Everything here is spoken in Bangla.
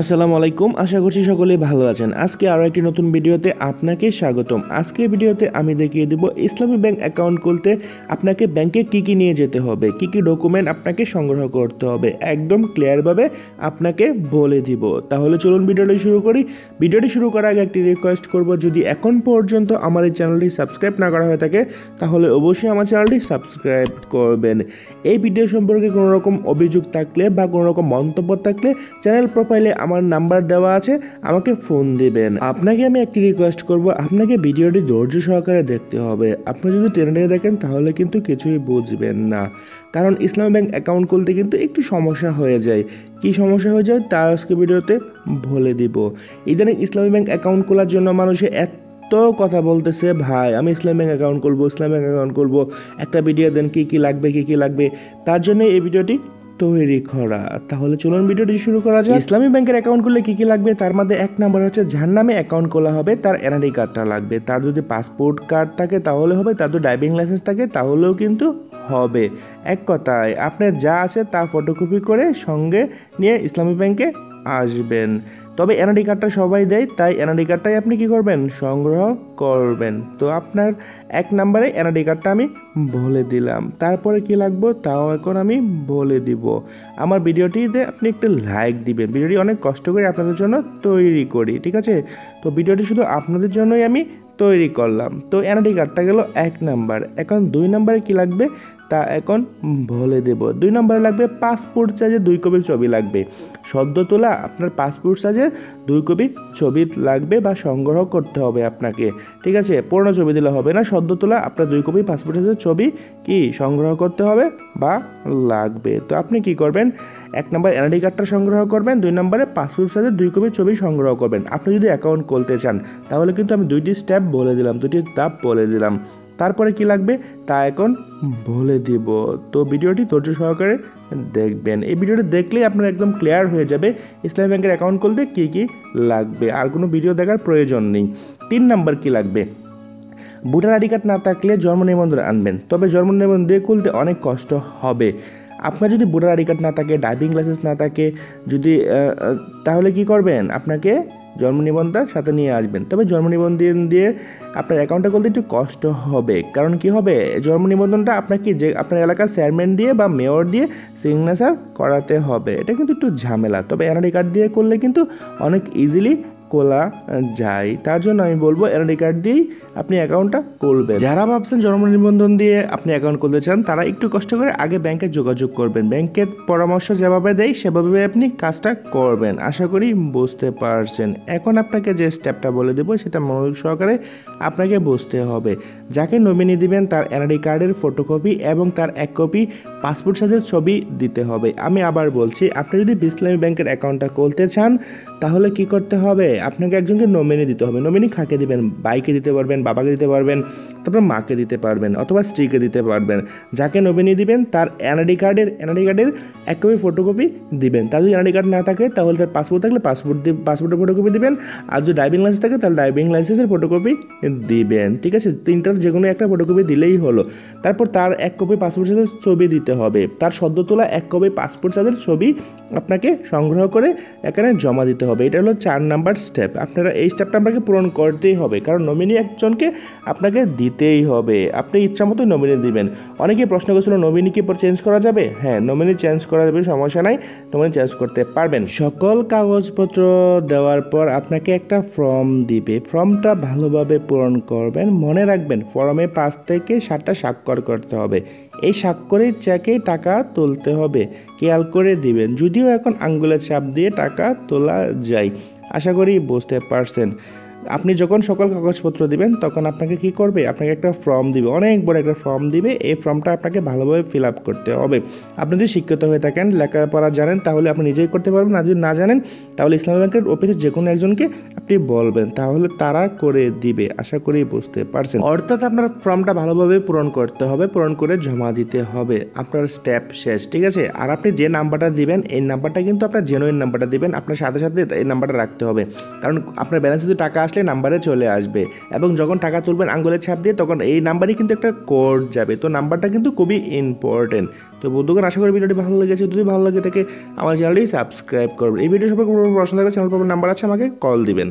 আসসালামু আলাইকুম, আশা করছি সকলেই ভালো আছেন। আজকে আরও একটি নতুন ভিডিওতে আপনাকে স্বাগতম। আজকের ভিডিওতে আমি দেখিয়ে দেব ইসলামী ব্যাংক অ্যাকাউন্ট খুলতে আপনাকে ব্যাংকে কি কি নিয়ে যেতে হবে, কি কি ডকুমেন্ট আপনাকে সংগ্রহ করতে হবে, একদম ক্লিয়ারভাবে আপনাকে বলে দিব। তাহলে চলুন ভিডিওটি শুরু করি। ভিডিওটি শুরু করার আগে একটি রিকোয়েস্ট করব, যদি এখন পর্যন্ত আমার এই চ্যানেলটি সাবস্ক্রাইব না করা হয়ে থাকে, তাহলে অবশ্যই আমার চ্যানেলটি সাবস্ক্রাইব করবেন। এই ভিডিও সম্পর্কে কোনো রকম অভিযোগ থাকলে বা কোনো রকম মন্তব্য থাকলে চ্যানেল প্রোফাইলে আমার নাম্বার দেওয়া আছে, আমাকে ফোন দিবেন। আপনাকে আমি একটি রিকোয়েস্ট করব, আপনাকে ভিডিওটি ধৈর্য সহকারে দেখতে হবে। আপনি যদি টেনে দেখেন, তাহলে কিন্তু কিছুই বুঝবেন না। কারণ ইসলাম ব্যাংক অ্যাকাউন্ট খুলতে কিন্তু একটু সমস্যা হয়ে যায়। কি সমস্যা হয়ে যায়, তা আজকে ভিডিওতে বলে দিব। ইদানিং ইসলামী ব্যাংক অ্যাকাউন্ট খোলার জন্য মানুষে এত তো কথা বলতেছে, ভাই, আমি ইসলাম ব্যাংক অ্যাকাউন্ট করব ইসলাম ব্যাংক অ্যাকাউন্ট করব একটা ভিডিও দেন, কী কী লাগবে, কী কী লাগবে। তার জন্য এই ভিডিওটি তৈরি করা। তাহলে চলুন ভিডিওটি শুরু করা যায় ইসলামী ব্যাংকের অ্যাকাউন্ট করলে কি কি লাগবে? তার মধ্যে এক নাম্বার হচ্ছে যার নামে অ্যাকাউন্ট খোলা হবে, তার এনআইডি কার্ডটা লাগবে। তার যদি পাসপোর্ট কার্ড থাকে তাহলে হবে, তার যদি ড্রাইভিং লাইসেন্স থাকে তাহলেও কিন্তু হবে। এক কথায়, আপনার যা আছে তা ফটোকপি করে সঙ্গে নিয়ে ইসলামী ব্যাংকে আসবেন। তবে এনআইডি কার্ডটা সবাই দেয়, তাই এনআইডি কার্ডটাই আপনি কি করবেন? সংগ্রহ করবেন। তো আপনার এক নম্বরে এনআইডি কার্ডটা আমি বলে দিলাম। তারপরে কি লাগবে? তাও এখন আমি বলে দিব। আমার ভিডিওটিতে আপনি একটু লাইক দিবেন। ভিডিওটি অনেক কষ্ট করে আপনাদের জন্য তৈরি করি, ঠিক আছে? তো ভিডিওটি শুধু আপনাদের জন্যই আমি তৈরি করলাম। তো এনআইডি কার্ডটা গেল এক নাম্বার। এখন দুই নাম্বারে কি লাগবে? তা এখন বলে দেব। দুই নম্বরে লাগবে পাসপোর্ট সাইজের দুই কপি ছবি লাগবে। সদ্য তোলা, আপনার পাসপোর্ট সাইজের দুই কপি ছবি লাগবে বা সংগ্রহ করতে হবে আপনাকে। ঠিক আছে? পুরনো ছবি দিলে হবে না। সদ্য তোলা, আপনার দুই কপি পাসপোর্ট সাইজের ছবি কি সংগ্রহ করতে হবে বা লাগবে? তো আপনি কি করবেন? এক নম্বর এনআইডি কার্ডটা সংগ্রহ করবেন। দুই নম্বরে পাসপোর্ট সাইজের দুই কপি ছবি সংগ্রহ করবেন। আপনি যদি অ্যাকাউন্ট খুলতে চান, তাহলে কিন্তু আমি দুইটি স্টেপ বলে দিলাম দুটি ধাপ বলে দিলাম। তারপরে কি লাগবে? তা এখন বলে দিব। তো ভিডিওটি ধৈর্য সহকারে দেখবেন। এই ভিডিওটি দেখলেই আপনার একদম ক্লিয়ার হয়ে যাবে ইসলামী ব্যাংকের অ্যাকাউন্ট খুলতে কী কী লাগবে। আর কোনো ভিডিও দেখার প্রয়োজন নেই। তিন নাম্বার কি লাগবে? ভোটার আইডি কার্ড না থাকলে জন্ম নিবন্ধন আনবেন। তবে জন্ম নিবন্ধন দিয়ে খুলতে অনেক কষ্ট হবে। আপনার যদি ভোটার আইডি কার্ড না থাকে ড্রাইভিং লাইসেন্স না থাকে, যদি তাহলে কি করবেন? আপনাকে জন্ম নিবন্ধন সাথে নিয়ে আসবেন। তবে জন্ম নিবন্ধন দিয়ে আপনার অ্যাকাউন্টটা করতে একটু কষ্ট হবে। কারণ কি হবে? জন্ম নিবন্ধনটা আপনাকে যে, আপনার এলাকার চেয়ারম্যান দিয়ে বা মেয়র দিয়ে সিগনেচার করাতে হবে। এটা কিন্তু একটু ঝামেলা। তবে এনআইডি কার্ড দিয়ে করলে কিন্তু অনেক ইজিলি খোলা যায় তার জন্য আমি বলব এনআইডি কার্ড দিয়েই আপনি অ্যাকাউন্টটা খুলবেন। যারা ভাবছেন জন্ম নিবন্ধন দিয়ে আপনি অ্যাকাউন্ট খুলতে চান, তারা একটু কষ্ট করে আগে ব্যাংকে যোগাযোগ করবেন। ব্যাংকের পরামর্শ যেভাবে দেয়, সেভাবে আপনি কাজটা করবেন। আশা করি বুঝতে পারছেন। এখন আপনাকে যে স্টেপটা বলে দেবো, সেটা মনোযোগ সহকারে আপনাকে বুঝতে হবে। যাকে নমিনি দিবেন, তার এনআইডি কার্ডের ফটোকপি এবং তার এক কপি পাসপোর্ট সাইজের ছবি দিতে হবে। আমি আবার বলছি, আপনি যদি ইসলামী ব্যাংকের অ্যাকাউন্টটা খুলতে চান, তাহলে কি করতে হবে? আপনাকে একজনকে নমিনি দিতে হবে। নমিনি খাকে দিবেন? বাইকে দিতে পারবেন, বাবাকে দিতে পারবেন, তারপর মাকে দিতে পারবেন, অথবা স্ত্রীকে দিতে পারবেন। যাকে নমিনি দিবেন, তার এনআইডি কার্ডের এনআইডি কার্ডের এক কপি ফটোকপি দিবেন। তার যদি এনআইডি কার্ড না থাকে, তাহলে তার পাসপোর্ট থাকলে পাসপোর্ট পাসপোর্টের ফটোকপি দিবেন। আর যদি ড্রাইভিং লাইসেন্স থাকে তাহলে ড্রাইভিং লাইসেন্সের ফটোকপি দিবেন। ঠিক আছে? তিনটার যে কোনো একটা ফটোকপি দিলেই হলো। তারপর তার এক কপি পাসপোর্ট ছবি দিতে হবে। তার সদ্য তোলা এক কপি পাসপোর্ট সাইজের ছবি আপনাকে সংগ্রহ করে এখানে জমা দিতে হবে। এটা হলো চার নাম্বার স্টেপ আপনারা এই স্টেপটা আপনাকে পূরণ করতেই হবে। কারণ নমিনি একজনকে আপনাকে দিতেই হবে। আপনি ইচ্ছা মতো নমিনি দিবেন। অনেকে প্রশ্ন করছিল নমিনি কি চেঞ্জ করা যাবে? হ্যাঁ নমিনি চেঞ্জ করা যাবে, সমস্যা নাই। নমিনি চেঞ্জ করতে পারবেন। সকল কাগজপত্র দেওয়ার পর আপনাকে একটা ফর্ম দিবে। ফর্মটা ভালোভাবে পূরণ করবেন। মনে রাখবেন ফর্মে পাঁচ থেকে সাতটা স্বাক্ষর করতে হবে। এই স্বাক্ষরের চেকে টাকা তুলতে হবে। খেয়াল করে দিবেন, যদিও এখন আঙ্গুলের চাপ দিয়ে টাকা তোলা যায়। আশা করি বুঝতে পারছেন। আপনি যখন সকল কাগজপত্র দিবেন, তখন আপনাকে কি করবে? আপনাকে একটা ফর্ম দিবে। অনেক বড় একটা ফর্ম দিবে। এই ফর্মটা আপনাকে ভালোভাবে ফিল আপ করতে হবে। আপনি যদি শিক্ষিত হয়ে থাকেন, লেখাপড়া জানেন, তাহলে আপনি নিজেই করতে পারবেন। আর যদি না জানেন, তাহলে ইসলামী ব্যাংকের অফিসে যে কোনো একজনকে আপনি বলবেন। তাহলে তারা করে দিবে। আশা করি বুঝতে পারছেন। অর্থাৎ আপনার ফর্মটা ভালোভাবে পূরণ করতে হবে, পূরণ করে জমা দিতে হবে। আপনার স্টেপ শেষ, ঠিক আছে? আর আপনি যে নাম্বারটা দিবেন, এই নাম্বারটা কিন্তু আপনার জেনুইন নাম্বারটা দিবেন। আপনার সাথে সাথে এই নাম্বারটা রাখতে হবে। কারণ আপনার ব্যালেন্সে যদি টাকা আসলে আসলে নাম্বারে চলে আসবে এবং যখন টাকা তুলবেন আঙ্গুলের ছাপ দিয়ে, তখন এই নাম্বারে কিন্তু একটা কোড যাবে। তো নাম্বারটা কিন্তু খুবই ইম্পর্টেন্ট তো বন্ধুগণ, আশা করি ভিডিওটি ভালো লেগেছে। যদি ভালো লাগে থাকে, আমার চ্যানেলটি সাবস্ক্রাইব করবেন। এই ভিডিও সম্পর্কে প্রশ্ন থাকলে চ্যানেল নাম্বার আছে, আমাকে কল দিবেন।